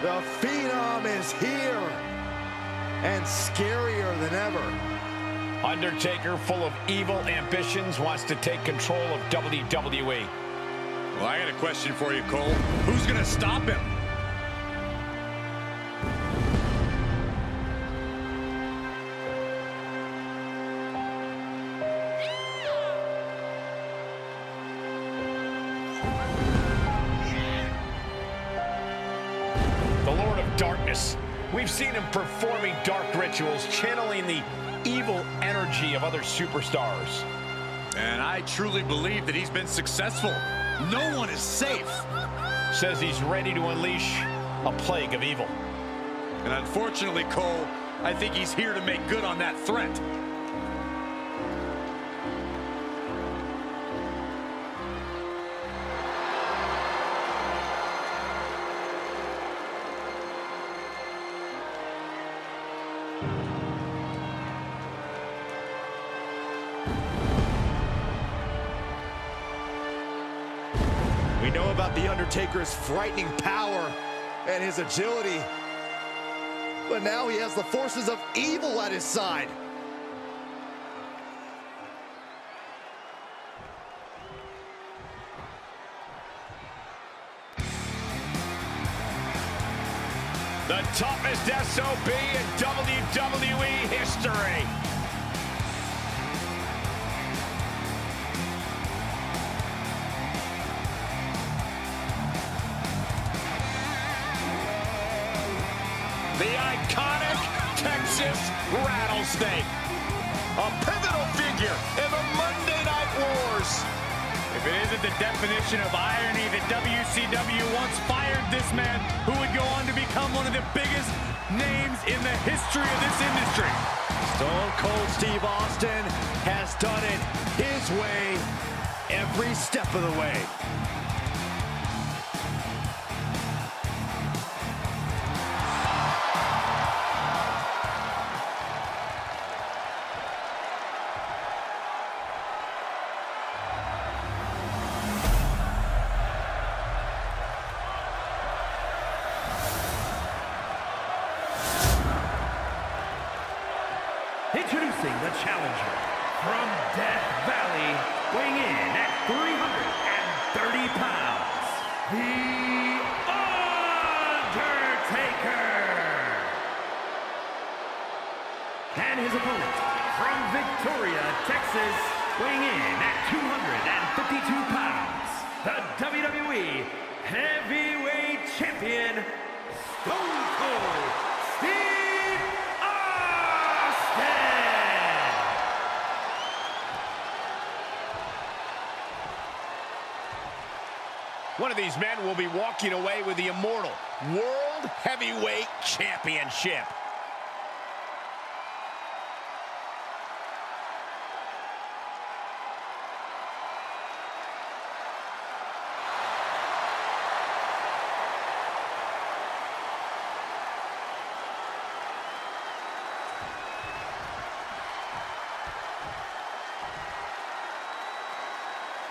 The Phenom is here and scarier than ever. Undertaker, full of evil ambitions, wants to take control of WWE. Well, I got a question for you, Cole. Who's going to stop him? We've seen him performing dark rituals, channeling the evil energy of other superstars. And I truly believe that he's been successful. No one is safe. Says he's ready to unleash a plague of evil. And unfortunately, Cole, I think he's here to make good on that threat. We know about The Undertaker's frightening power and his agility. But now he has the forces of evil at his side. The toughest SOB in WWE history. Rattlesnake. A pivotal figure in the Monday Night Wars. If it isn't the definition of irony that WCW once fired this man who would go on to become one of the biggest names in the history of this industry. Stone Cold Steve Austin has done it his way every step of the way. Introducing the challenger from Death Valley, weighing in at 330 pounds, The Undertaker. And his opponent from Victoria, Texas, weighing in at 252 pounds, the WWE Heavyweight Champion, Stone One of these men will be walking away with the immortal World Heavyweight Championship.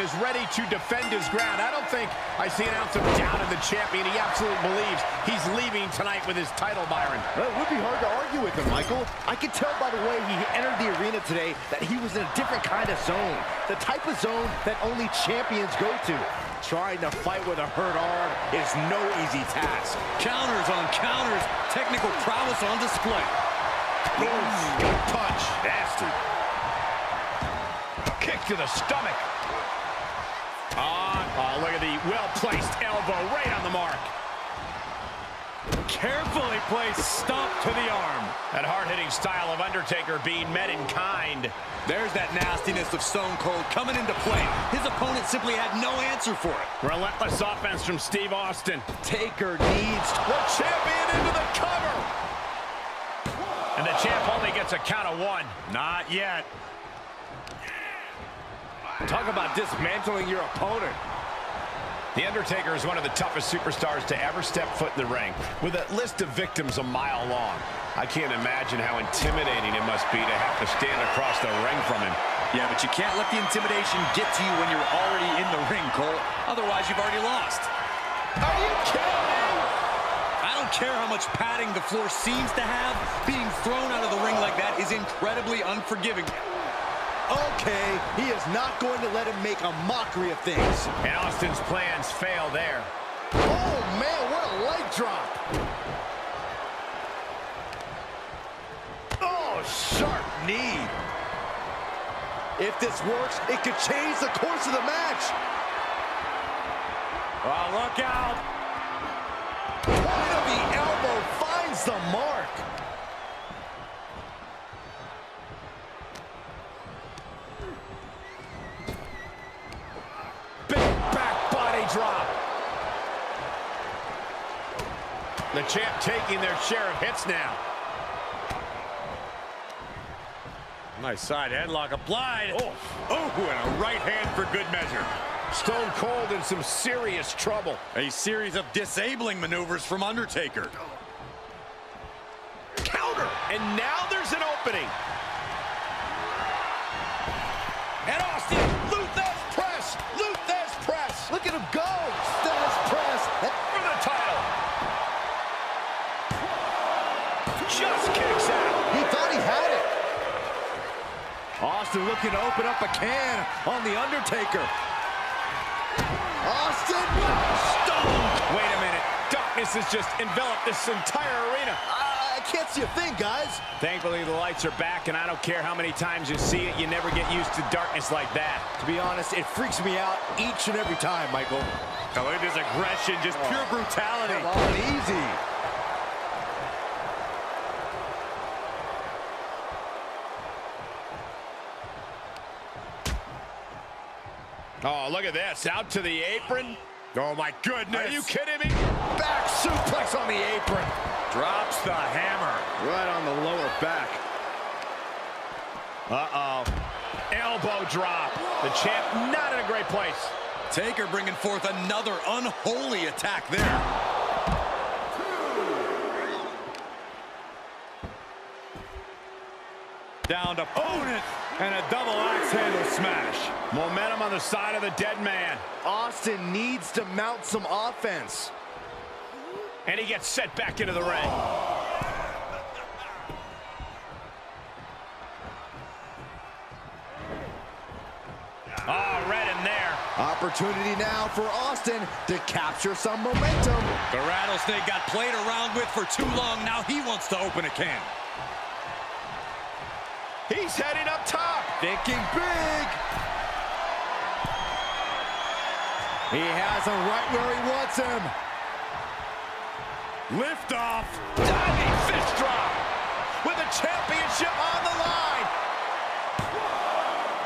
Is ready to defend his ground. I don't think I see an ounce of doubt in the champion. He absolutely believes he's leaving tonight with his title, Byron. Well, it would be hard to argue with him, Michael. I can tell by the way he entered the arena today that he was in a different kind of zone. The type of zone that only champions go to. Trying to fight with a hurt arm is no easy task. Counters on counters. Technical prowess on display. Boom. Good punch. Nasty. Kick to the stomach. On. Oh, look at the well-placed elbow right on the mark. Carefully placed stomp to the arm. That hard-hitting style of Undertaker being met in kind. There's that nastiness of Stone Cold coming into play. His opponent simply had no answer for it. Relentless offense from Steve Austin. Taker needs The champion into the cover. And the champ only gets a count of one. Not yet. Talk about dismantling your opponent. The Undertaker is one of the toughest superstars to ever step foot in the ring, with a list of victims a mile long. I can't imagine how intimidating it must be to have to stand across the ring from him. Yeah, but you can't let the intimidation get to you when you're already in the ring, Cole. Otherwise, you've already lost. Are you kidding me? I don't don't care how much padding the floor seems to have, being thrown out of the ring like that is incredibly unforgiving. Okay, he is not going to let him make a mockery of things. And Austin's plans fail there. Oh, man, what a leg drop. Oh, sharp knee. If this works, it could change the course of the match. Oh, look out. Point of the elbow finds the mark. The champ taking their share of hits now. Nice side headlock applied. Oh, oh, and a right hand for good measure. Stone Cold in some serious trouble. A series of disabling maneuvers from Undertaker. Counter. And now there's an opening. And Austin, Lou Thesz press, Lou Thesz press. Look at him go. Status Austin looking to open up a can on The Undertaker. Austin! Stone. Wait a minute. Darkness has just enveloped this entire arena. I can't see a thing, guys. Thankfully, the lights are back, and I don't care how many times you see it, you never get used to darkness like that. To be honest, it freaks me out each and every time, Michael. Oh, look at this aggression, just oh. pure brutality. Come on, easy. Oh, look at this. Out to the apron. Oh, my goodness. Are you kidding me? Back suplex on the apron. Drops the hammer. Right on the lower back. Uh-oh. Elbow drop. The champ not in a great place. Taker bringing forth another unholy attack there. Down to opponent and a double axe handle smash. Momentum on the side of the dead man. Austin needs to mount some offense. And he gets set back into the ring. Oh, red in there. Opportunity now for Austin to capture some momentum. The Rattlesnake got played around with for too long. Now he wants to open a can. He's heading up top. Thinking big. He has him right where he wants him. Lift off. Diving fist drop. With a championship on the line.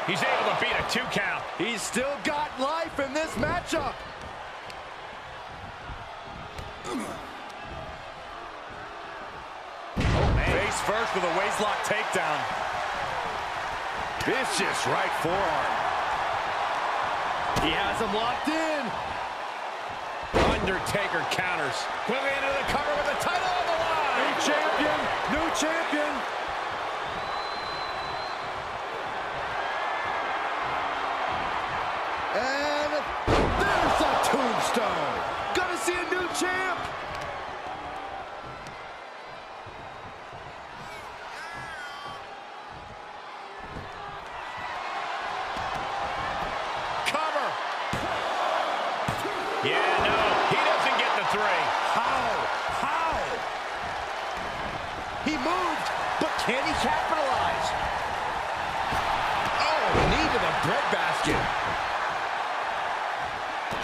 He's able to beat a two count. He's still got life in this matchup. Oh, Face first with a waistlock takedown. Vicious right forearm. He has him locked in. Undertaker counters. Quickly into the cover with the title on the line. New champion, new champion. Yeah, no. He doesn't get the three. How? How? He moved, but can he capitalize? Oh, knee to the breadbasket.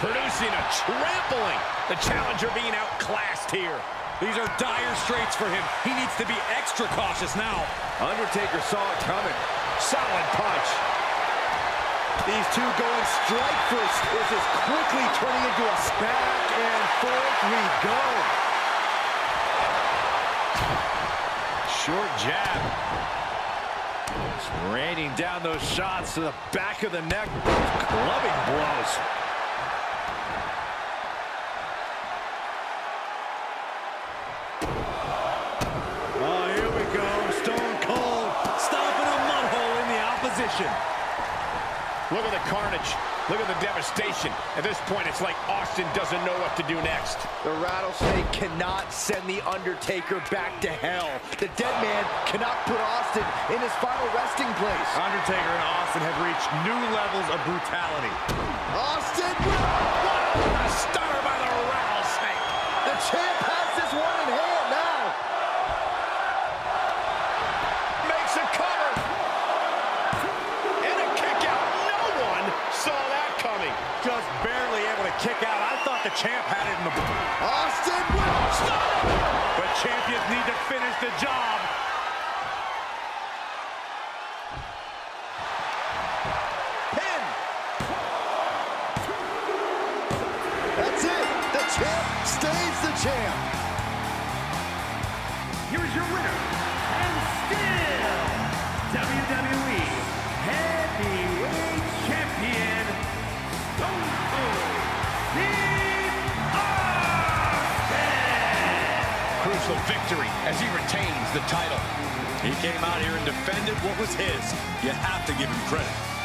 Producing a trampling. The challenger being outclassed here. These are dire straits for him. He needs to be extra cautious now. Undertaker saw it coming. Solid punch. These two going strike first. This is quickly turning into a back and forth we go. Short jab. It's raining down those shots to the back of the neck. Clubbing blows. The opposition. Look at the carnage. Look at the devastation. At this point, it's like Austin doesn't know what to do next. The Rattlesnake cannot send The Undertaker back to hell. The dead man cannot put Austin in his final resting place. Undertaker and Austin have reached new levels of brutality. Austin will... A stunner by Just barely able to kick out. I thought the champ had it in the... Austin will... But champions need to finish the job. Pin. That's it. The champ stays the champ. Here is your winner, as he retains the title. He came out here and defended what was his. You have to give him credit.